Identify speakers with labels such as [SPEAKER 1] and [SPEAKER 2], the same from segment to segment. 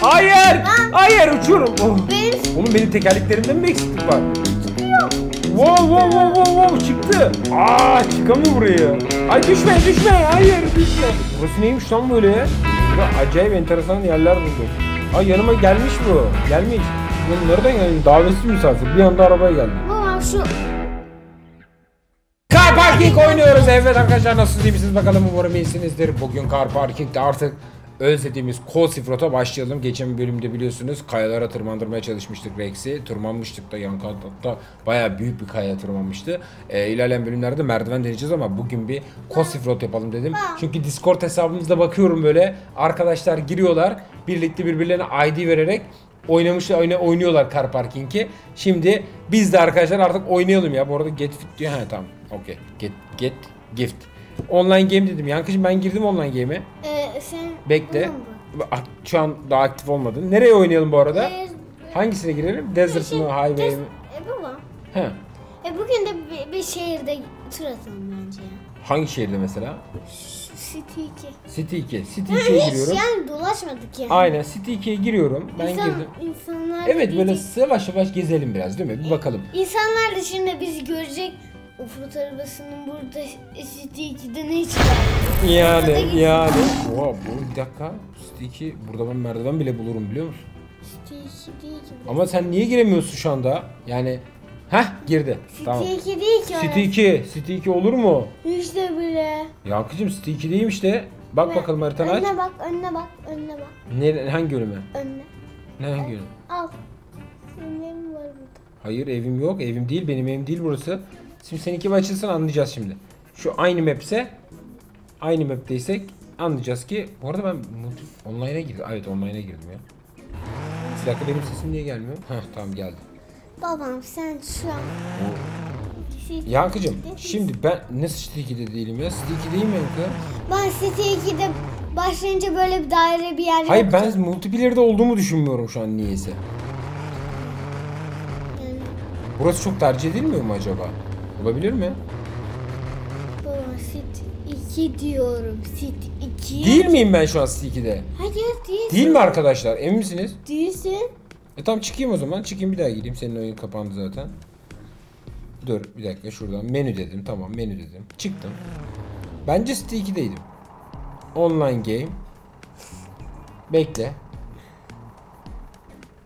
[SPEAKER 1] Hayır! Hayır uçuyorum. Oh.
[SPEAKER 2] Benim
[SPEAKER 1] Oğlum benim tekerleklerimde mi eksiklik var?
[SPEAKER 2] çıkıyor.
[SPEAKER 1] Wow wow wow wow wow çıktı. Aa çıkamıyor buraya. Ay düşme düşme hayır düşme. Burası neymiş lan böyle? Burada acayip enteresan yerler buldum. Ay yanıma gelmiş bu. Gelmiş. Lan nereden geldin? Davetsiz misafir. Bir anda arabaya geldi.
[SPEAKER 2] Baba şu
[SPEAKER 1] Car Parking oynuyoruz. Evet arkadaşlar nasılsınız iyi misiniz bakalım umarım iyisinizdir. Bugün Car Parking'de artık özlediğimiz Kosifrot'a başlayalım. Geçen bölümde biliyorsunuz kayalara tırmandırmaya çalışmıştık Rex'i. Tırmanmıştık da yan katta bayağı büyük bir kayaya tırmanmıştı. Ee, ilerleyen bölümlerde merdiven deneyeceğiz ama bugün bir Kosifrot yapalım dedim. Çünkü Discord hesabımızda bakıyorum böyle arkadaşlar giriyorlar. Birlikte birbirlerine ID vererek oynamışlar oyna, oynuyorlar Car Parking'i. Şimdi biz de arkadaşlar artık oynayalım ya. Bu arada get fit diyor. Ha tamam. Okey. Get get gift. Online game dedim. Yankıcığım ben girdim online game'e.
[SPEAKER 2] e, sen
[SPEAKER 1] Bekle. Şu an daha aktif olmadın. Nereye oynayalım bu arada?
[SPEAKER 2] E,
[SPEAKER 1] Hangisine girelim? Desert
[SPEAKER 2] şey,
[SPEAKER 1] mı? Highway mi?
[SPEAKER 2] E baba.
[SPEAKER 1] He.
[SPEAKER 2] E bugün de bir, bir şehirde tur atalım bence ya.
[SPEAKER 1] Hangi şehirde mesela?
[SPEAKER 2] City 2.
[SPEAKER 1] City 2. City
[SPEAKER 2] Yani
[SPEAKER 1] 2'ye
[SPEAKER 2] hiç
[SPEAKER 1] giriyorum.
[SPEAKER 2] yani dolaşmadık yani.
[SPEAKER 1] Aynen City 2'ye giriyorum. Ben
[SPEAKER 2] İnsan-
[SPEAKER 1] girdim.
[SPEAKER 2] İnsanlar
[SPEAKER 1] Evet böyle
[SPEAKER 2] diyecek-
[SPEAKER 1] yavaş yavaş gezelim biraz değil mi? Bir bakalım.
[SPEAKER 2] İnsanlar da şimdi bizi görecek. Offroad arabasının burada City 2'de ne işi var?
[SPEAKER 1] Yani yani. Oha bu bir dakika. City 2 burada ben merdiven bile bulurum biliyor musun?
[SPEAKER 2] City 2 değil ki.
[SPEAKER 1] Ama sen niye giremiyorsun şu anda? Yani Heh girdi.
[SPEAKER 2] City
[SPEAKER 1] tamam.
[SPEAKER 2] 2 değil ki
[SPEAKER 1] City 2. City 2 olur mu?
[SPEAKER 2] İşte bile.
[SPEAKER 1] Yankıcım City 2 değil işte. Bak bakalım haritana aç.
[SPEAKER 2] Önüne bak, önüne bak, önüne bak,
[SPEAKER 1] Ne, hangi önüme?
[SPEAKER 2] önüne.
[SPEAKER 1] Ne hangi önüme?
[SPEAKER 2] Al. Senin evin var burada.
[SPEAKER 1] Hayır evim yok. Evim değil. Benim evim değil burası. Şimdi seninki açılsın anlayacağız şimdi. Şu aynı mapse aynı map'teysek anlayacağız ki bu arada ben online'a girdim. Evet online'a girdim ya. Bir dakika benim sesim niye gelmiyor? Heh tamam geldi.
[SPEAKER 2] Babam sen şu an
[SPEAKER 1] Yankıcım şimdi ben ne City 2'de değilim ya? City 2 değil mi Yankı?
[SPEAKER 2] Ben City 2'de başlayınca böyle bir daire bir yer
[SPEAKER 1] Hayır
[SPEAKER 2] yoktu.
[SPEAKER 1] ben multiplayer'de olduğumu düşünmüyorum şu an niyeyse.
[SPEAKER 2] Yani,
[SPEAKER 1] Burası çok tercih edilmiyor mu acaba? Olabilir mi?
[SPEAKER 2] baba City 2 diyorum. City 2.
[SPEAKER 1] Değil miyim ben şu an City 2'de?
[SPEAKER 2] Hayır değil.
[SPEAKER 1] Değil mi arkadaşlar? Emin misiniz?
[SPEAKER 2] Değilsin.
[SPEAKER 1] E tamam çıkayım o zaman. Çıkayım bir daha gireyim. Senin oyun kapandı zaten. Dur bir dakika şuradan menü dedim. Tamam menü dedim. Çıktım. Bence City 2'deydim. Online game. Bekle.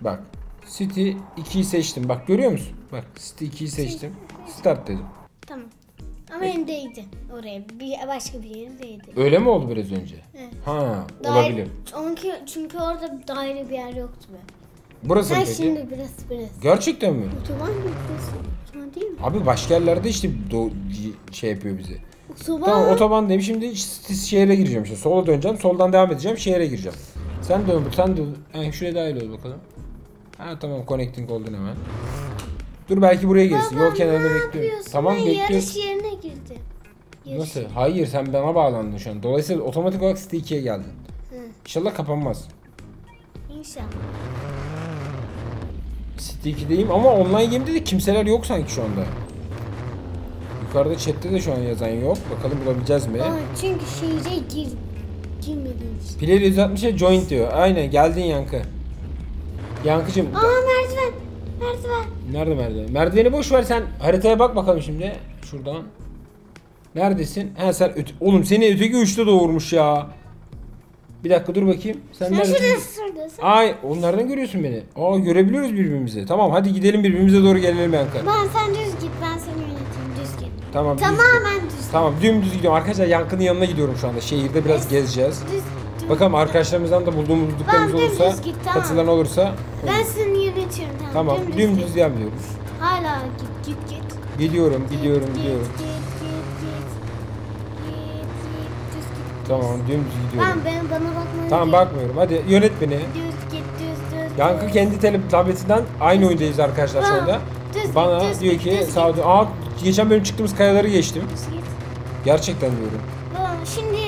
[SPEAKER 1] Bak. City 2'yi seçtim. Bak görüyor musun? Bak City 2'yi seçtim. Start dedim.
[SPEAKER 2] Tamam. Ama elimdeydi oraya. Bir başka bir yerdeydi.
[SPEAKER 1] Öyle mi oldu biraz önce?
[SPEAKER 2] Evet.
[SPEAKER 1] Ha
[SPEAKER 2] Daire-
[SPEAKER 1] olabilir.
[SPEAKER 2] Çünkü, çünkü orada daire bir yer yoktu be.
[SPEAKER 1] Burası mı peki?
[SPEAKER 2] şimdi biraz biraz.
[SPEAKER 1] Gerçekten mi?
[SPEAKER 2] Otoban mı yapıyorsun? Otoban değil mi?
[SPEAKER 1] Abi başka yerlerde işte do- şey yapıyor bizi.
[SPEAKER 2] Otoban.
[SPEAKER 1] Tamam otobandayım şimdi ş- şehre gireceğim işte. Sola döneceğim. Soldan devam edeceğim. Şehre gireceğim. Sen dön. Sen dön. Ha, şuraya dahil ol bakalım. Ha tamam connecting oldun hemen. Dur belki buraya gelirsin.
[SPEAKER 2] Baba,
[SPEAKER 1] Yol kenarında bekliyorum. Tamam
[SPEAKER 2] ben yarış yerine girdim. Yarış.
[SPEAKER 1] Nasıl? Hayır sen bana bağlandın şu an. Dolayısıyla otomatik olarak City 2'ye geldin.
[SPEAKER 2] Hı.
[SPEAKER 1] İnşallah kapanmaz.
[SPEAKER 2] İnşallah.
[SPEAKER 1] City 2'deyim ama online game'de de kimseler yok sanki şu anda. Yukarıda chatte de şu an yazan yok. Bakalım bulabileceğiz mi?
[SPEAKER 2] Aa, çünkü şehire gir, girmedin işte.
[SPEAKER 1] Player 160'a join diyor. Aynen geldin Yankı. Yankıcım
[SPEAKER 2] Aa merdiven.
[SPEAKER 1] Nerede merdiven? Merdiveni boş ver sen haritaya bak bakalım şimdi. Şuradan. Neredesin? Ha sen öte... Oğlum seni öteki uçta doğurmuş ya. Bir dakika dur bakayım. Sen,
[SPEAKER 2] Sen
[SPEAKER 1] neredesin?
[SPEAKER 2] şurada şuradasın.
[SPEAKER 1] Ay onlardan görüyorsun beni. Aa görebiliyoruz birbirimizi. Tamam hadi gidelim birbirimize doğru gelelim Yankı.
[SPEAKER 2] Ben sen düz git ben seni yöneteyim düz git.
[SPEAKER 1] Tamam. düz-
[SPEAKER 2] Tamamen düz.
[SPEAKER 1] Tamam dümdüz gidiyorum. Arkadaşlar Yankı'nın yanına gidiyorum şu anda. Şehirde biraz
[SPEAKER 2] Düz-
[SPEAKER 1] gezeceğiz.
[SPEAKER 2] Düz, düz.
[SPEAKER 1] Bakalım arkadaşlarımızdan da bulduğumuz bulduklarımız olursa,
[SPEAKER 2] git, tamam.
[SPEAKER 1] katılan olursa
[SPEAKER 2] Ben yönetiyorum tamam. Dümdüz,
[SPEAKER 1] dümdüz.
[SPEAKER 2] Hala git git git.
[SPEAKER 1] Gidiyorum, gidiyorum,
[SPEAKER 2] Git,
[SPEAKER 1] gidiyorum.
[SPEAKER 2] Git git.
[SPEAKER 1] Tamam dümdüz gidiyorum.
[SPEAKER 2] Tamam ben bana bakma.
[SPEAKER 1] Tamam bakmıyorum. Hadi yönet beni.
[SPEAKER 2] Düz git düz düz.
[SPEAKER 1] Yankı kendi tele- tabletinden aynı oyundayız arkadaşlar şu anda.
[SPEAKER 2] düz
[SPEAKER 1] Bana
[SPEAKER 2] düz
[SPEAKER 1] diyor ki sağ Aa geçen bölüm çıktığımız kayaları geçtim.
[SPEAKER 2] Düz git.
[SPEAKER 1] Gerçekten diyorum.
[SPEAKER 2] Tamam şimdi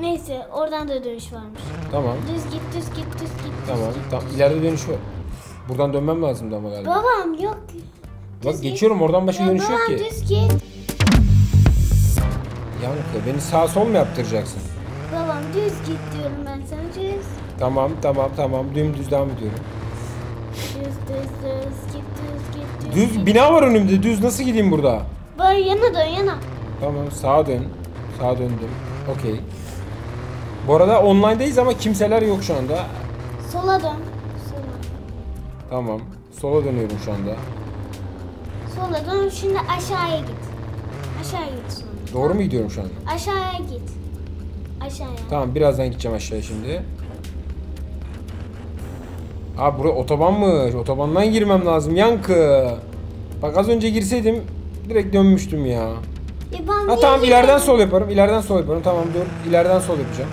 [SPEAKER 2] neyse oradan da dönüş varmış.
[SPEAKER 1] Tamam.
[SPEAKER 2] Düz git düz git düz git. düz
[SPEAKER 1] Tamam.
[SPEAKER 2] git.
[SPEAKER 1] Tamam. İleride dönüş var. Buradan dönmem lazımdı ama galiba.
[SPEAKER 2] Babam yok.
[SPEAKER 1] Bak
[SPEAKER 2] düz
[SPEAKER 1] geçiyorum oradan başka
[SPEAKER 2] Ya
[SPEAKER 1] dönüş yok
[SPEAKER 2] babam
[SPEAKER 1] ki.
[SPEAKER 2] düz git.
[SPEAKER 1] Yankı beni sağ sol mu yaptıracaksın?
[SPEAKER 2] Babam düz git diyorum ben sana. Düz
[SPEAKER 1] Tamam tamam tamam dümdüz devam ediyorum.
[SPEAKER 2] Düz düz düz git düz git düz.
[SPEAKER 1] Düz bina var önümde düz nasıl gideyim burada?
[SPEAKER 2] Böyle yana dön yana.
[SPEAKER 1] Tamam sağa dön. Sağa döndüm. Okey. Bu arada online'dayız ama kimseler yok şu anda.
[SPEAKER 2] Sola dön. Sola.
[SPEAKER 1] Tamam. Sola dönüyorum şu anda.
[SPEAKER 2] Sola dön. Şimdi aşağıya git. Aşağıya git sonra.
[SPEAKER 1] Doğru mu gidiyorum şu anda?
[SPEAKER 2] Aşağıya git. Aşağıya.
[SPEAKER 1] Tamam birazdan gideceğim aşağıya şimdi. Abi bura otobanmış. Otobandan girmem lazım. Yankı. Bak az önce girseydim direkt dönmüştüm ya.
[SPEAKER 2] Ben
[SPEAKER 1] Ha tamam ileriden
[SPEAKER 2] girmedim?
[SPEAKER 1] sol yaparım. İleriden sol yaparım. Tamam dur. İleriden sol yapacağım.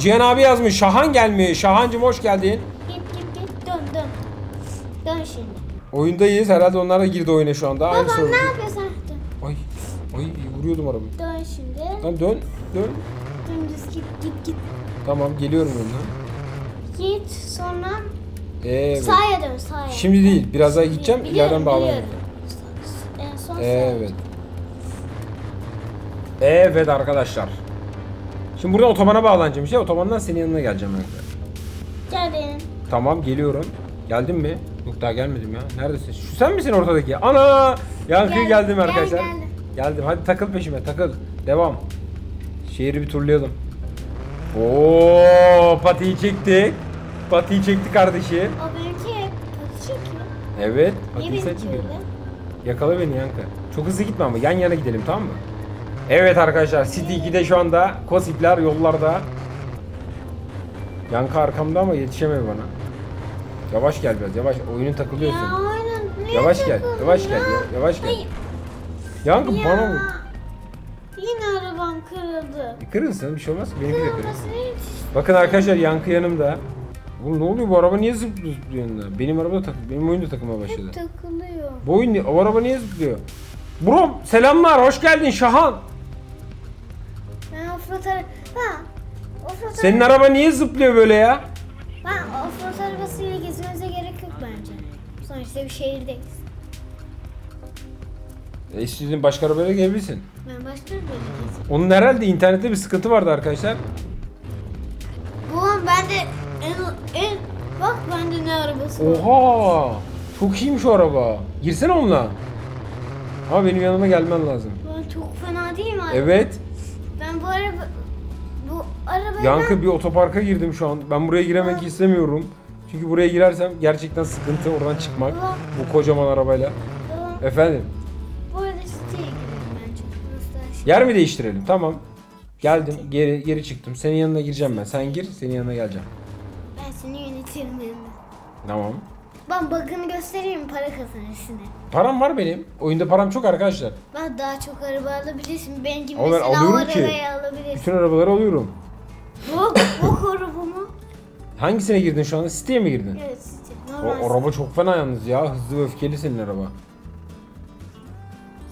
[SPEAKER 2] Tamam.
[SPEAKER 1] Cihan abi yazmış. Şahan gelmiş. Şahancım hoş geldin.
[SPEAKER 2] Git git git. Dön dön. Dön şimdi.
[SPEAKER 1] Oyundayız. Herhalde onlar da girdi oyuna şu anda. Sorun.
[SPEAKER 2] ne yapıyorsun? Dön.
[SPEAKER 1] Ay. Ay vuruyordum arabayı.
[SPEAKER 2] Dön şimdi.
[SPEAKER 1] Lan dön. Dön.
[SPEAKER 2] Dümdüz git git git.
[SPEAKER 1] Tamam geliyorum yanına.
[SPEAKER 2] Git sonra
[SPEAKER 1] Evet.
[SPEAKER 2] sağa dön sağa.
[SPEAKER 1] Şimdi değil. Biraz daha gideceğim.
[SPEAKER 2] Biliyorum,
[SPEAKER 1] İleriden bağlanacağım. Evet. Evet arkadaşlar. Şimdi burada otobana bağlanacağım işte. Otobandan senin yanına geleceğim ben.
[SPEAKER 2] Geldin.
[SPEAKER 1] Tamam geliyorum. Geldin mi? Yok daha gelmedim ya. Neredesin? Şu sen misin ortadaki? Ana! Yankı
[SPEAKER 2] Gel-
[SPEAKER 1] geldim
[SPEAKER 2] gel-
[SPEAKER 1] arkadaşlar.
[SPEAKER 2] geldim.
[SPEAKER 1] Geldim. Hadi takıl peşime. Takıl. Devam. Şehri bir turlayalım. Oo, patiyi çektik. Patiyi çekti kardeşi.
[SPEAKER 2] O benimki kötü çekiyor.
[SPEAKER 1] Evet.
[SPEAKER 2] Niye
[SPEAKER 1] Patiyi
[SPEAKER 2] benimki
[SPEAKER 1] sen çekiyor.
[SPEAKER 2] öyle?
[SPEAKER 1] Yakala beni Yankı. Çok hızlı gitme ama yan yana gidelim tamam mı? Evet arkadaşlar City 2'de şu anda Kosipler yollarda. Yankı arkamda ama yetişemedi bana. Yavaş gel biraz yavaş. Oyunun takılıyorsun.
[SPEAKER 2] Ya. Niye
[SPEAKER 1] Yavaş gel, yavaş gel,
[SPEAKER 2] ya?
[SPEAKER 1] ya- yavaş gel.
[SPEAKER 2] Ay,
[SPEAKER 1] Yankı
[SPEAKER 2] ya.
[SPEAKER 1] bana vur.
[SPEAKER 2] Yine arabam kırıldı.
[SPEAKER 1] E, Kırılsın bir şey olmaz. Benimki de kırılsın. Bakın arkadaşlar Yankı yanımda. Oğlum ne oluyor bu araba niye zıplıyor yanında? Benim araba da tak benim oyun da takılmaya başladı.
[SPEAKER 2] hep takılıyor.
[SPEAKER 1] Bu oyun o araba niye zıplıyor? Bro selamlar hoş geldin Şahan.
[SPEAKER 2] Ben offroad
[SPEAKER 1] Senin araba niye zıplıyor böyle ya?
[SPEAKER 2] Ben offroad arabasıyla gezmemize gerek yok bence. Sonuçta bir şehirdeyiz.
[SPEAKER 1] E istediğin başka arabayla gelebilirsin.
[SPEAKER 2] Ben başka yere gezeyim.
[SPEAKER 1] Onun herhalde internette bir sıkıntı vardı arkadaşlar.
[SPEAKER 2] Bu an bende en, en... Bak bende ne arabası var.
[SPEAKER 1] Oha! Çok iyiymiş o araba. Girsene onunla. Ama benim yanıma gelmen lazım.
[SPEAKER 2] Ben çok fena değil mi?
[SPEAKER 1] Evet.
[SPEAKER 2] Arabayı
[SPEAKER 1] Yankı
[SPEAKER 2] ben...
[SPEAKER 1] bir otoparka girdim şu an. Ben buraya giremek istemiyorum. Çünkü buraya girersem gerçekten sıkıntı oradan çıkmak. Bu kocaman arabayla.
[SPEAKER 2] Tamam.
[SPEAKER 1] Efendim.
[SPEAKER 2] Bu arada siteye girelim. Nasıl daha şey?
[SPEAKER 1] Yer mi değiştirelim? Tamam. Geldim. Geri geri çıktım. Senin yanına gireceğim ben. Sen gir. Senin yanına geleceğim.
[SPEAKER 2] Ben seni yönetirim yanında.
[SPEAKER 1] Tamam.
[SPEAKER 2] Ben bug'ını göstereyim para kazanırsın.
[SPEAKER 1] Param var benim. Oyunda param çok arkadaşlar.
[SPEAKER 2] Ben daha çok araba alabilirsin. Benim gibi
[SPEAKER 1] Ama ben
[SPEAKER 2] mesela
[SPEAKER 1] alıyorum ki.
[SPEAKER 2] arabayı alabilirsin.
[SPEAKER 1] Bütün arabaları alıyorum.
[SPEAKER 2] Bok, bok arabamı.
[SPEAKER 1] Hangisine girdin şu anda? City'ye mi girdin?
[SPEAKER 2] Evet site.
[SPEAKER 1] O
[SPEAKER 2] Normal.
[SPEAKER 1] araba çok fena yalnız ya. Hızlı ve öfkeli senin araba.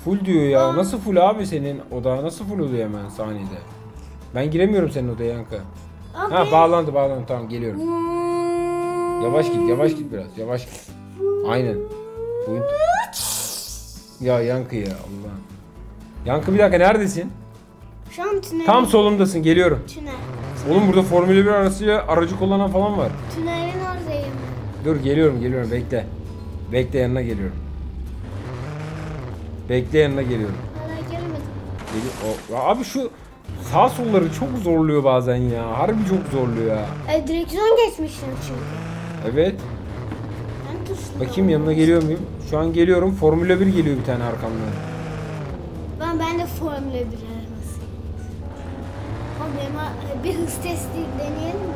[SPEAKER 1] Full diyor ya. Nasıl full abi senin oda? Nasıl full oluyor hemen saniyede? Ben giremiyorum senin odaya Yankı.
[SPEAKER 2] Abi.
[SPEAKER 1] Ha bağlandı bağlandı tamam geliyorum. Yavaş git yavaş git biraz yavaş git. Aynen. Oyun... Ya Yankı ya Allah. Yankı bir dakika neredesin?
[SPEAKER 2] Şu an tünel.
[SPEAKER 1] Tam solumdasın geliyorum.
[SPEAKER 2] Tünel.
[SPEAKER 1] Oğlum burada Formula 1 arasıyla aracı kullanan falan var.
[SPEAKER 2] Tünelin oradayım.
[SPEAKER 1] Dur geliyorum geliyorum bekle. Bekle yanına geliyorum. Bekle yanına geliyorum.
[SPEAKER 2] Hala gelemedim.
[SPEAKER 1] Geli o, ya abi şu sağ solları çok zorluyor bazen ya. Harbi çok zorluyor ya.
[SPEAKER 2] E, direksiyon geçmiştim çünkü.
[SPEAKER 1] Evet. Bakayım yanına geliyor muyum? Şu an geliyorum. Formula 1 geliyor bir tane arkamdan.
[SPEAKER 2] Ben ben de Formula 1 arabası. Ama benim bir hız testi deneyelim mi?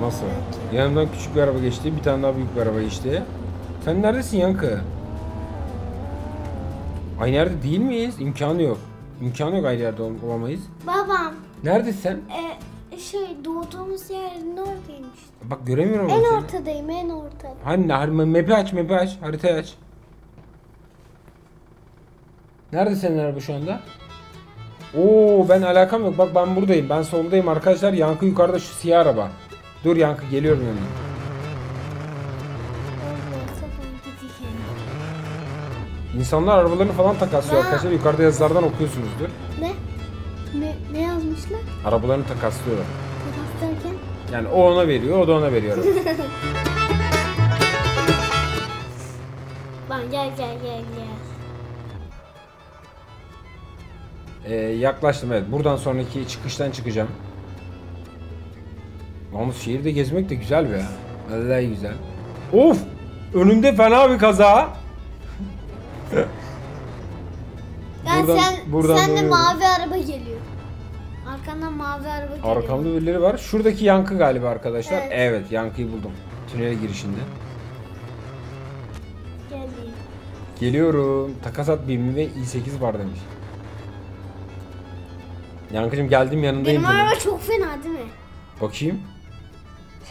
[SPEAKER 1] Nasıl?
[SPEAKER 2] Belki.
[SPEAKER 1] Yanımdan küçük bir araba geçti. Bir tane daha büyük bir araba geçti. Sen neredesin Yankı? Aynı yerde değil miyiz? İmkanı yok. İmkanı yok aynı yerde ol- olamayız.
[SPEAKER 2] Babam.
[SPEAKER 1] Neredesin sen?
[SPEAKER 2] E, şey doğduğumuz yerin oradaymış.
[SPEAKER 1] Bak göremiyorum ben
[SPEAKER 2] En
[SPEAKER 1] seni.
[SPEAKER 2] ortadayım en ortada.
[SPEAKER 1] Hani har map'i aç map'i aç haritayı aç. Nerede senin araba şu anda? Oo ben alakam yok bak ben buradayım ben soldayım arkadaşlar Yankı yukarıda şu siyah araba. Dur Yankı geliyorum yanına. İnsanlar arabalarını falan takaslıyor arkadaşlar yukarıda yazılardan okuyorsunuzdur.
[SPEAKER 2] Ne? Ne, ne yazmışlar?
[SPEAKER 1] Arabalarını takaslıyorlar.
[SPEAKER 2] Taraf derken?
[SPEAKER 1] Yani o ona veriyor, o da ona veriyor.
[SPEAKER 2] Lan gel gel gel gel.
[SPEAKER 1] Ee, yaklaştım evet. Buradan sonraki çıkıştan çıkacağım. Yalnız şehirde gezmek de güzel be. Vallahi güzel. Of! Önümde fena bir kaza.
[SPEAKER 2] Ya
[SPEAKER 1] Buradan-
[SPEAKER 2] sen
[SPEAKER 1] buradan
[SPEAKER 2] sen de mavi araba geliyor. Arkandan mavi araba geliyor.
[SPEAKER 1] Arkamda birileri var. Şuradaki yankı galiba arkadaşlar.
[SPEAKER 2] Evet.
[SPEAKER 1] Evet, yankıyı buldum. Tünele girişinde.
[SPEAKER 2] Geldi.
[SPEAKER 1] Geliyorum. Takasat BİM ve i8 var demiş. Yankıcım geldim yanındayım.
[SPEAKER 2] Benim araba çok fena değil mi?
[SPEAKER 1] Bakayım.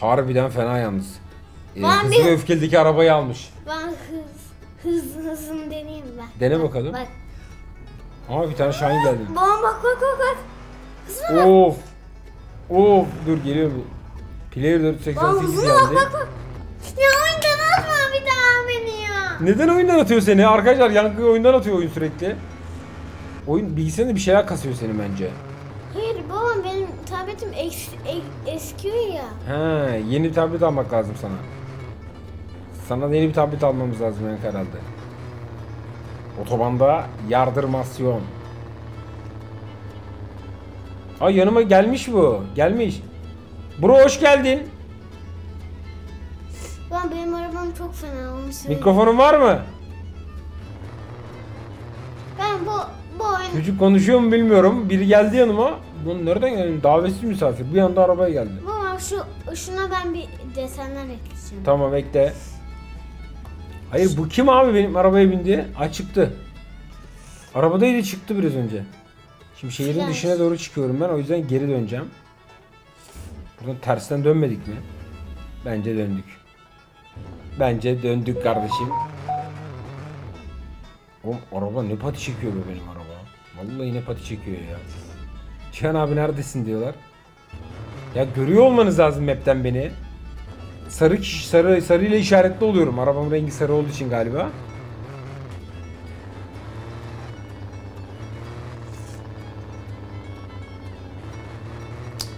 [SPEAKER 1] Harbiden fena yalnız. Ee,
[SPEAKER 2] Ben
[SPEAKER 1] hızlı
[SPEAKER 2] bir-
[SPEAKER 1] ve öfkelideki arabayı almış.
[SPEAKER 2] Ben hız hız hızını deneyeyim ben.
[SPEAKER 1] Dene
[SPEAKER 2] Bak,
[SPEAKER 1] bakalım.
[SPEAKER 2] Bak.
[SPEAKER 1] Aa bir tane Şahin geldi.
[SPEAKER 2] Babam bak bak bak bak. Hızına bak.
[SPEAKER 1] Of. Of dur geliyor bir. Player
[SPEAKER 2] Babam
[SPEAKER 1] 488
[SPEAKER 2] hızına bak
[SPEAKER 1] geldi.
[SPEAKER 2] bak bak. Ya oyundan atma bir daha beni ya.
[SPEAKER 1] Neden oyundan atıyor seni? Arkadaşlar yankıyı oyundan atıyor oyun sürekli. Oyun bilgisayarında bir şeyler kasıyor seni bence.
[SPEAKER 2] Babam benim tabletim eks, ek- eskiyor ya.
[SPEAKER 1] He, yeni bir tablet almak lazım sana. Sana yeni bir tablet almamız lazım yani herhalde. Otobanda yardırmasyon. Ay yanıma gelmiş bu. Gelmiş. Bro hoş geldin.
[SPEAKER 2] Babam benim arabam çok fena söyleyeyim.
[SPEAKER 1] Mikrofonun var mı?
[SPEAKER 2] Ben bu bu oyun
[SPEAKER 1] Çocuk konuşuyor mu bilmiyorum. Biri geldi yanıma. Bu nereden geldi? Davetsiz misafir. Bir anda arabaya geldi.
[SPEAKER 2] babam şu şuna ben bir desenler ekleyeceğim.
[SPEAKER 1] Tamam bekle. Hayır bu kim abi benim arabaya bindi? Ay çıktı. Arabadaydı çıktı biraz önce. Şimdi şehrin dışına doğru çıkıyorum ben o yüzden geri döneceğim. Buradan tersten dönmedik mi? Bence döndük. Bence döndük kardeşim. Oğlum araba ne pati çekiyor be benim araba. Vallahi ne pati çekiyor ya. Cihan abi neredesin diyorlar. Ya görüyor olmanız lazım map'ten beni. Sarı kiş- sarı sarı ile işaretli oluyorum. Arabamın rengi sarı olduğu için galiba.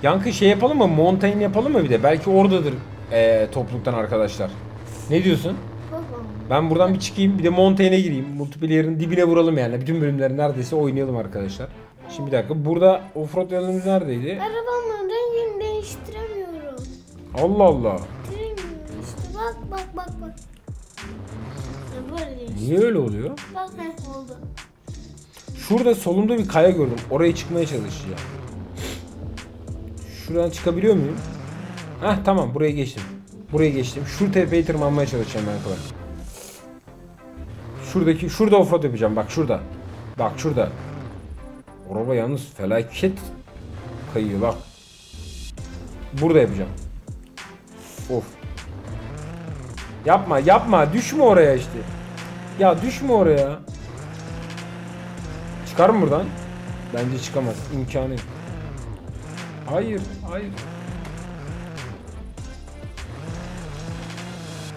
[SPEAKER 1] Yankı şey yapalım mı? Montaigne yapalım mı bir de? Belki oradadır eee, topluluktan arkadaşlar. Ne diyorsun? Ben buradan bir çıkayım bir de Montaigne'e gireyim. Multiplayer'ın dibine vuralım yani. Bütün bölümleri neredeyse oynayalım arkadaşlar. Şimdi bir dakika. Burada offroad yolumuz neredeydi?
[SPEAKER 2] Arabamın rengini değiştiremiyorum.
[SPEAKER 1] Allah Allah.
[SPEAKER 2] Değiştiremiyorum işte bak bak bak bak. Ya böyle değişti.
[SPEAKER 1] Niye öyle oluyor?
[SPEAKER 2] Bak heh oldu.
[SPEAKER 1] Şurada solumda bir kaya gördüm. Oraya çıkmaya çalışacağım. Şuradan çıkabiliyor muyum? Heh tamam buraya geçtim. Buraya geçtim. Şu tepeyi tırmanmaya çalışacağım ben kadar. Şuradaki şurada offroad yapacağım bak şurada. Bak şurada. Araba yalnız felaket kayıyor bak. Burada yapacağım. Of. Yapma yapma düşme oraya işte. Ya düşme oraya. Çıkar mı buradan? Bence çıkamaz. İmkanı yok. Hayır, hayır.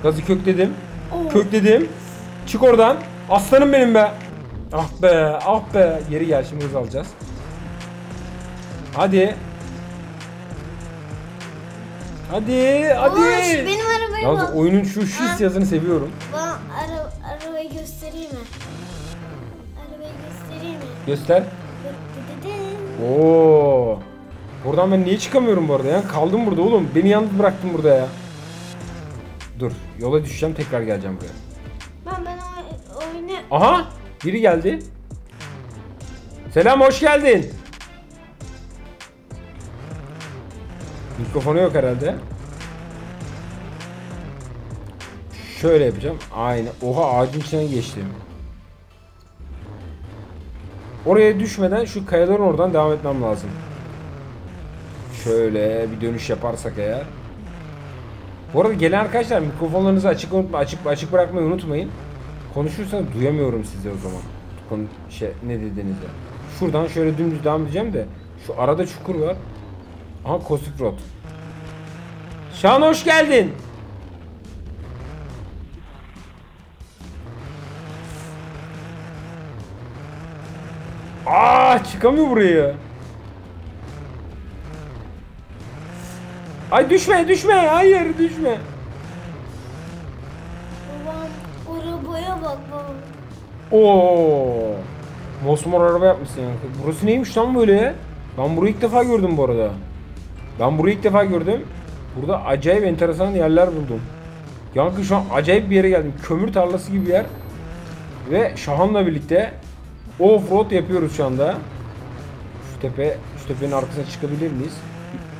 [SPEAKER 1] Gazı kökledim.
[SPEAKER 2] Oo.
[SPEAKER 1] Kökledim. Çık oradan. Aslanım benim be. Ah be, ah be. Geri gel şimdi hız alacağız. Hadi. Hadi, hadi.
[SPEAKER 2] Oş, benim arabaya
[SPEAKER 1] Yalnız
[SPEAKER 2] bak.
[SPEAKER 1] oyunun şu
[SPEAKER 2] Ha?
[SPEAKER 1] hissiyatını seviyorum.
[SPEAKER 2] Bana ara, arabayı göstereyim mi? Arabayı göstereyim mi?
[SPEAKER 1] Göster. Oo. Buradan ben niye çıkamıyorum bu arada ya? Kaldım burada oğlum. Beni yalnız bıraktın burada ya. Dur. Yola düşeceğim tekrar geleceğim buraya.
[SPEAKER 2] Ben ben o oyunu
[SPEAKER 1] Aha. Biri geldi. Selam hoş geldin. Mikrofonu yok herhalde. Şöyle yapacağım. Aynen. Oha ağacın içinden geçtim. Oraya düşmeden şu kayaların oradan devam etmem lazım. Şöyle bir dönüş yaparsak eğer. Bu arada gelen arkadaşlar mikrofonlarınızı açık unutma, açık açık bırakmayı unutmayın. Konuşursanız duyamıyorum sizi o zaman. Konu şey ne dediğinizi. Şuradan şöyle dümdüz devam edeceğim de şu arada çukur var. Aha Kosik Road. Şahan hoş geldin. Aa çıkamıyor buraya. Ay düşme düşme hayır düşme. Oo. Mosmor araba yapmışsın ya. Burası neymiş lan böyle? Ben burayı ilk defa gördüm bu arada. Ben burayı ilk defa gördüm. Burada acayip enteresan yerler buldum. Yankı şu an acayip bir yere geldim. Kömür tarlası gibi bir yer. Ve Şahan'la birlikte off-road yapıyoruz şu anda. Şu tepe, şu tepenin arkasına çıkabilir miyiz?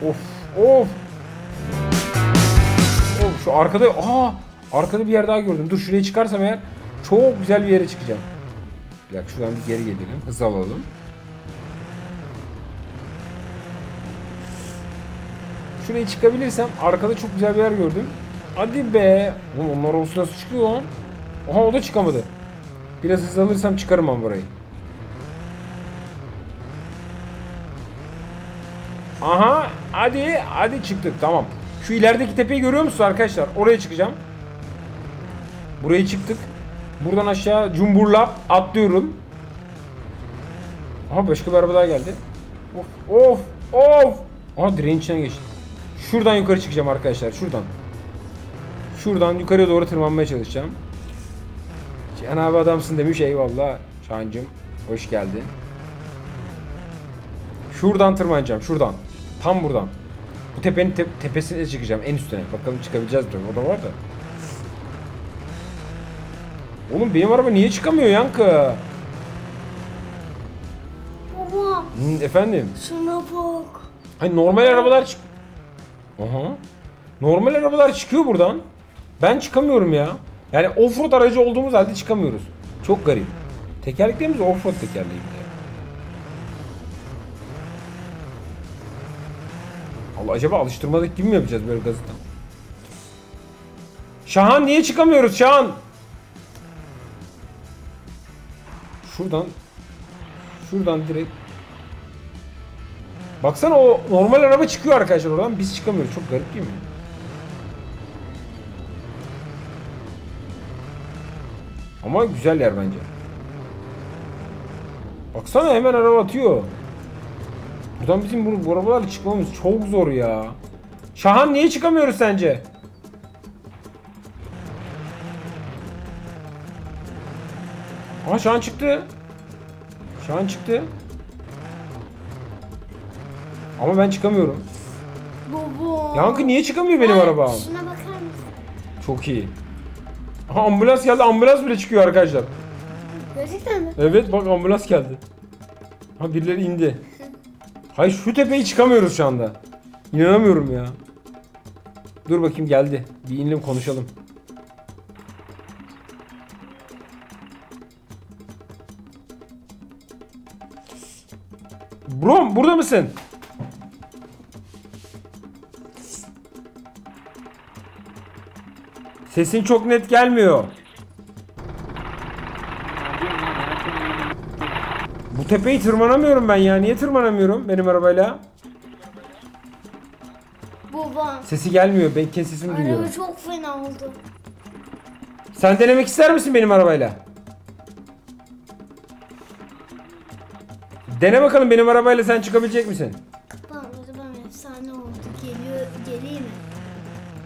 [SPEAKER 1] Of, of. Of şu arkada, aa arkada bir yer daha gördüm. Dur şuraya çıkarsam eğer çok güzel bir yere çıkacağım. Bir dakika şuradan bir geri gelelim. Hız alalım. Şuraya çıkabilirsem arkada çok güzel bir yer gördüm. Hadi be. Oğlum onlar olsun nasıl çıkıyor lan? Aha o da çıkamadı. Biraz hız alırsam çıkarım ben burayı. Aha hadi hadi çıktık tamam. Şu ilerideki tepeyi görüyor musunuz arkadaşlar? Oraya çıkacağım. Buraya çıktık. Buradan aşağı cumburla atlıyorum. Aha başka bir araba daha geldi. Of of of. Aha direğin içine geçti. Şuradan yukarı çıkacağım arkadaşlar şuradan. Şuradan yukarıya doğru tırmanmaya çalışacağım. Cihan abi adamsın demiş eyvallah. Şahancım hoş geldin. Şuradan tırmanacağım şuradan. Tam buradan. Bu tepenin te- tepesine çıkacağım en üstüne. Bakalım çıkabileceğiz mi? O da var da. Oğlum benim araba niye çıkamıyor Yankı?
[SPEAKER 2] Baba
[SPEAKER 1] Hı, efendim?
[SPEAKER 2] şuna bak.
[SPEAKER 1] Hani normal arabalar çık... Aha. Normal arabalar çıkıyor buradan. Ben çıkamıyorum ya. Yani offroad aracı olduğumuz halde çıkamıyoruz. Çok garip. Tekerleklerimiz offroad tekerleği bir de. Allah acaba alıştırmadık gibi mi yapacağız böyle gazeten? Şahan niye çıkamıyoruz Şahan? Şuradan Şuradan direkt Baksana o normal araba çıkıyor arkadaşlar oradan biz çıkamıyoruz. Çok garip değil mi? Ama güzel yer bence. Baksana hemen araba atıyor. Buradan bizim bu, bu arabalarla çıkmamız çok zor ya. Şahan niye çıkamıyoruz sence? Aha Şahan çıktı. Şahan çıktı. Ama ben çıkamıyorum.
[SPEAKER 2] Baba.
[SPEAKER 1] Yankı niye çıkamıyor benim
[SPEAKER 2] Ay,
[SPEAKER 1] arabam?
[SPEAKER 2] Şuna bakar mısın?
[SPEAKER 1] Çok iyi. Aha ambulans geldi. Ambulans bile çıkıyor arkadaşlar.
[SPEAKER 2] Gerçekten mi?
[SPEAKER 1] Evet bak ambulans geldi. Ha birileri indi. Hayır şu tepeyi çıkamıyoruz şu anda. İnanamıyorum ya. Dur bakayım geldi. Bir inelim konuşalım. Brom burada mısın? Sesin çok net gelmiyor. Bu tepeyi tırmanamıyorum ben ya. Niye tırmanamıyorum benim arabayla?
[SPEAKER 2] Baba.
[SPEAKER 1] Sesi gelmiyor. Ben kendi sesimi duyuyorum.
[SPEAKER 2] Araba çok fena oldu.
[SPEAKER 1] Sen denemek ister misin benim arabayla? Dene bakalım benim arabayla sen çıkabilecek misin?
[SPEAKER 2] Baba o zaman efsane oldu. Geliyor, geleyim mi?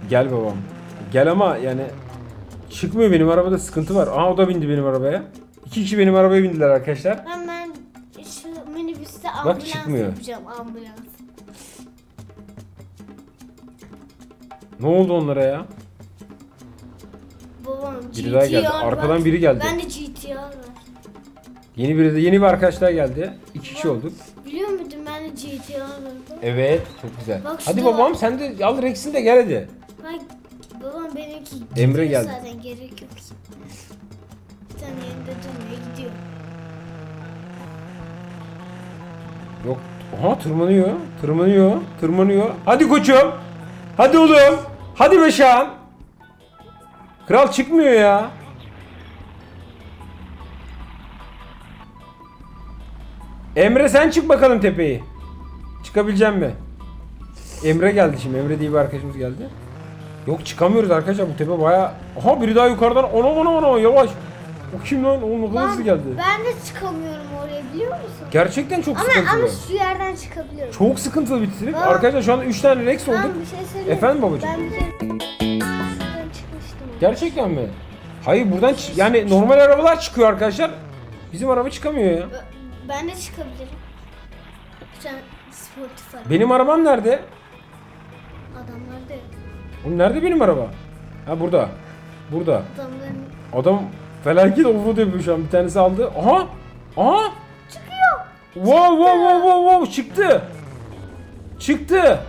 [SPEAKER 1] Gel babam. Gel ama yani çıkmıyor benim arabada sıkıntı var. Aha o da bindi benim arabaya. İki kişi benim arabaya bindiler arkadaşlar.
[SPEAKER 2] Ben ben şu minibüste ambulans
[SPEAKER 1] çıkmıyor.
[SPEAKER 2] yapacağım ambulans.
[SPEAKER 1] Ne oldu onlara ya?
[SPEAKER 2] Babam
[SPEAKER 1] Biri daha geldi.
[SPEAKER 2] GTR var.
[SPEAKER 1] Arkadan biri geldi.
[SPEAKER 2] Ben de GTR var.
[SPEAKER 1] Yeni biri de yeni bir arkadaşlar geldi. İki kişi olduk.
[SPEAKER 2] Biliyor muydun ben de GTR vardı.
[SPEAKER 1] Evet, çok güzel.
[SPEAKER 2] Bak
[SPEAKER 1] hadi
[SPEAKER 2] şurada
[SPEAKER 1] babam
[SPEAKER 2] var.
[SPEAKER 1] sen de al Rex'in de gel hadi.
[SPEAKER 2] Ben, babam benimki
[SPEAKER 1] Emre geldi.
[SPEAKER 2] Zaten gerek yok. Bir tane yerinde gidiyor.
[SPEAKER 1] Yok. Aha tırmanıyor. Tırmanıyor. Tırmanıyor. Hadi koçum. Hadi oğlum. Hadi be Şahan. Kral çıkmıyor ya. Emre sen çık bakalım tepeyi. Çıkabilecek mi? Emre geldi şimdi. Emre diye bir arkadaşımız geldi. Yok çıkamıyoruz arkadaşlar bu tepe baya. Aha biri daha yukarıdan. Ona ona ona yavaş. O kim lan? O ne kadar hızlı geldi.
[SPEAKER 2] Ben de çıkamıyorum oraya biliyor musun?
[SPEAKER 1] Gerçekten çok
[SPEAKER 2] Ama
[SPEAKER 1] sıkıntılı.
[SPEAKER 2] ama şu yerden çıkabiliyorum.
[SPEAKER 1] Çok sıkıntılı bir trip. Arkadaşlar şu anda 3 tane Rex
[SPEAKER 2] Ben bir şey söyleyeyim.
[SPEAKER 1] Efendim babacığım?
[SPEAKER 2] Ben bir çıkmıştım.
[SPEAKER 1] Gerçekten mi? Hayır buradan çı- yani normal arabalar çıkıyor arkadaşlar. Bizim araba çıkamıyor ya.
[SPEAKER 2] Ben de çıkabilirim. Sen Spotify.
[SPEAKER 1] Benim arabam nerede?
[SPEAKER 2] Adamlar da yok.
[SPEAKER 1] Oğlum nerede benim araba? Ha burada. Burada.
[SPEAKER 2] Adamların
[SPEAKER 1] Adam felaket offroad yapıyor şu an. Bir tanesi aldı. Aha! Aha!
[SPEAKER 2] çıkıyor.
[SPEAKER 1] Wow wow wow wow wow çıktı. Çıktı.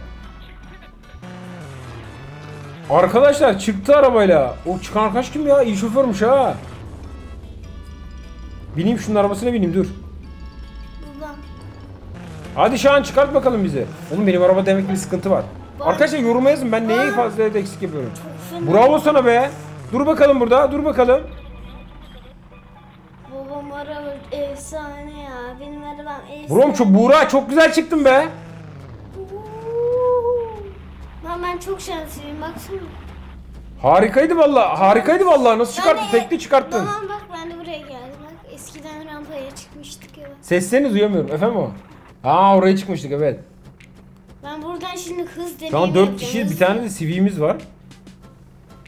[SPEAKER 1] Arkadaşlar çıktı arabayla. O çıkan arkadaş kim ya? İyi şoförmüş ha. Bineyim şunun arabasına bineyim dur. Hadi şu an çıkart bakalım bizi. Oğlum benim araba demek bir sıkıntı var. Arkadaşlar yoruma yazın ben neyi fazla eksik yapıyorum. Bravo sana be. Dur bakalım burada dur bakalım.
[SPEAKER 2] Babam araba efsane ya. Benim arabam efsane.
[SPEAKER 1] Brom çok Buğra çok güzel çıktın be.
[SPEAKER 2] Ben, ben çok şanslıyım baksana.
[SPEAKER 1] Harikaydı vallahi. Harikaydı vallahi. Nasıl çıkarttın?
[SPEAKER 2] Ben de-
[SPEAKER 1] Tekli çıkarttın.
[SPEAKER 2] Babam bak ben de buraya geldim. Bak eskiden rampaya çıkmıştık ya.
[SPEAKER 1] Seslerini duyamıyorum. Efendim o? Aa oraya çıkmıştık evet.
[SPEAKER 2] Ben buradan şimdi hız deneyimi
[SPEAKER 1] Şu an 4
[SPEAKER 2] yapacağım,
[SPEAKER 1] kişi bir tane de CV'miz var.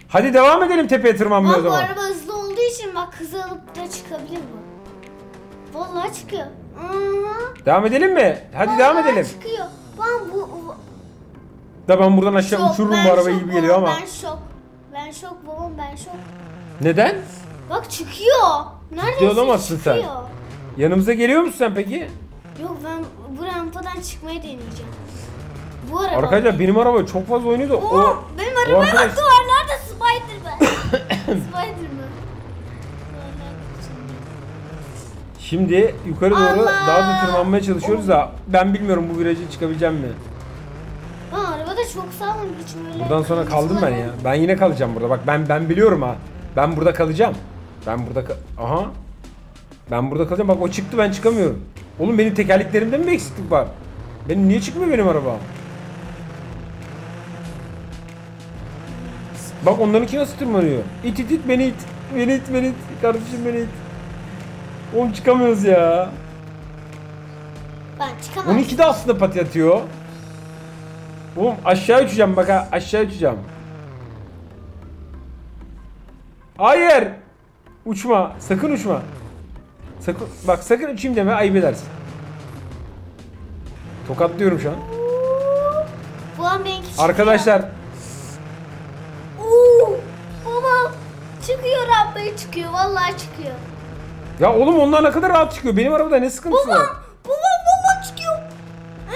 [SPEAKER 1] Hadi devam edelim tepeye tırmanmaya o
[SPEAKER 2] Ama bu
[SPEAKER 1] zaman.
[SPEAKER 2] araba hızlı olduğu için bak hız alıp da çıkabilir bu. Vallahi çıkıyor. Aha.
[SPEAKER 1] Devam edelim mi? Hadi devam
[SPEAKER 2] Vallahi
[SPEAKER 1] edelim.
[SPEAKER 2] çıkıyor. Ben bu...
[SPEAKER 1] Da ben buradan aşağı
[SPEAKER 2] Şok,
[SPEAKER 1] uçururum
[SPEAKER 2] ben
[SPEAKER 1] bu arabayı
[SPEAKER 2] şok
[SPEAKER 1] gibi geliyor ama.
[SPEAKER 2] Ben şok. Ben şok babam ben şok.
[SPEAKER 1] Neden?
[SPEAKER 2] Bak çıkıyor. Neredeyse
[SPEAKER 1] olamazsın sen.
[SPEAKER 2] çıkıyor.
[SPEAKER 1] Yanımıza geliyor musun sen peki?
[SPEAKER 2] Yok ben bu rampadan çıkmayı deneyeceğim. Bu araba.
[SPEAKER 1] Arkadaşlar benim araba çok fazla oynuyordu.
[SPEAKER 2] Oo,
[SPEAKER 1] O,
[SPEAKER 2] benim
[SPEAKER 1] o
[SPEAKER 2] arabaya
[SPEAKER 1] arkadaş-
[SPEAKER 2] bak duvarlarda Spider-Man. Spider-Man.
[SPEAKER 1] Şimdi yukarı doğru
[SPEAKER 2] Allah!
[SPEAKER 1] daha da tırmanmaya çalışıyoruz da ben bilmiyorum bu virajı çıkabileceğim mi?
[SPEAKER 2] Aa, araba da çok sağlam hiç böyle.
[SPEAKER 1] Buradan sonra kaldım ben
[SPEAKER 2] var.
[SPEAKER 1] ya. Ben yine kalacağım burada. Bak ben ben biliyorum ha. Ben burada kalacağım. Ben burada ka- aha. Ben burada kalacağım. Bak o çıktı ben çıkamıyorum. Oğlum benim tekerleklerimde mi eksiklik var? Benim niye çıkmıyor benim araba? Bak onlarınki nasıl tırmanıyor? İt it it beni it. Beni it beni it. Kardeşim beni it. Oğlum çıkamıyoruz ya.
[SPEAKER 2] Ben çıkamam.
[SPEAKER 1] 12 de aslında pati atıyor. Oğlum aşağı uçacağım bak ha aşağı uçacağım. Hayır. Uçma. Sakın uçma. Sakın bak sakın uçayım deme ayıp edersin. Tokatlıyorum şu an.
[SPEAKER 2] Bu an benimki çıkıyor.
[SPEAKER 1] Arkadaşlar
[SPEAKER 2] Oo, babam çıkıyor rampaya çıkıyor. Vallahi çıkıyor.
[SPEAKER 1] ya oğlum onlar ne kadar rahat çıkıyor. Benim arabada ne sıkıntısı var?
[SPEAKER 2] babam, babam çıkıyor.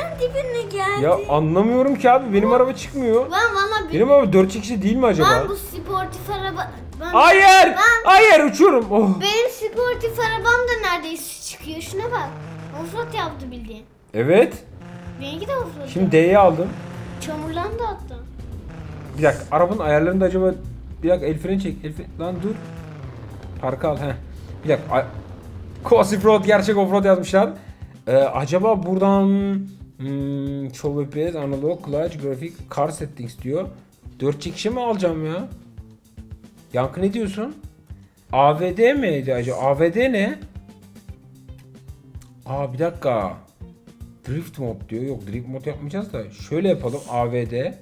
[SPEAKER 2] En dibine geldi.
[SPEAKER 1] Ya anlamıyorum ki abi benim araba çıkmıyor.
[SPEAKER 2] ben valla
[SPEAKER 1] Benim araba 4 çekişli değil mi acaba?
[SPEAKER 2] ben bu sportif araba ben,
[SPEAKER 1] Hayır!
[SPEAKER 2] Ben-
[SPEAKER 1] Hayır uçuyorum. Oh.
[SPEAKER 2] benim sportif arabam da neredeyse çıkıyor. Şuna bak. Offroad yaptı bildiğin.
[SPEAKER 1] Evet.
[SPEAKER 2] Benimki de offroad.
[SPEAKER 1] Şimdi D'yi aldım.
[SPEAKER 2] Çamurlandı hatta.
[SPEAKER 1] Bir dakika arabanın ayarlarında acaba bir dakika el freni çek. El fre- Lan dur. Parka al he. Bir dakika. Ay- Cozy Road gerçek offroad yazmışlar. Ee, acaba buradan hmm, Show Analog, Clutch, Grafik, Car Settings diyor. 4 çekişe mi alacağım ya? Yankı ne diyorsun? AVD miydi acaba? AVD ne? Aa bir dakika. Drift mod diyor. Yok drift mod yapmayacağız da. Şöyle yapalım AVD.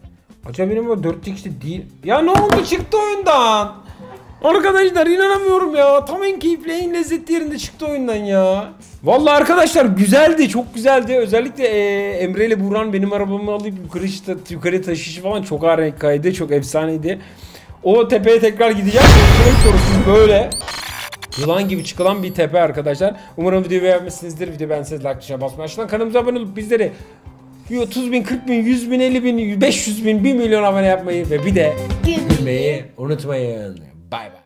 [SPEAKER 1] Acaba benim o 4 çekişli değil. Ya ne oldu çıktı oyundan. Arkadaşlar inanamıyorum ya. Tam en keyifli en lezzetli yerinde çıktı oyundan ya. Vallahi arkadaşlar güzeldi. Çok güzeldi. Özellikle e, Emre ile Burhan benim arabamı alıp yukarı, işte, yukarı taşışı falan çok harikaydı. Çok efsaneydi. O tepeye tekrar gideceğim. Böyle. Yılan gibi çıkılan bir tepe arkadaşlar. Umarım videoyu beğenmişsinizdir. Video beğendiyseniz like tuşuna basmayı unutmayın. Kanalımıza abone olup bizleri 30 bin, 40 bin, 100 bin, 50 bin, 500 bin, 1 milyon abone yapmayı ve bir de gülmeyi unutmayın. Bay bay.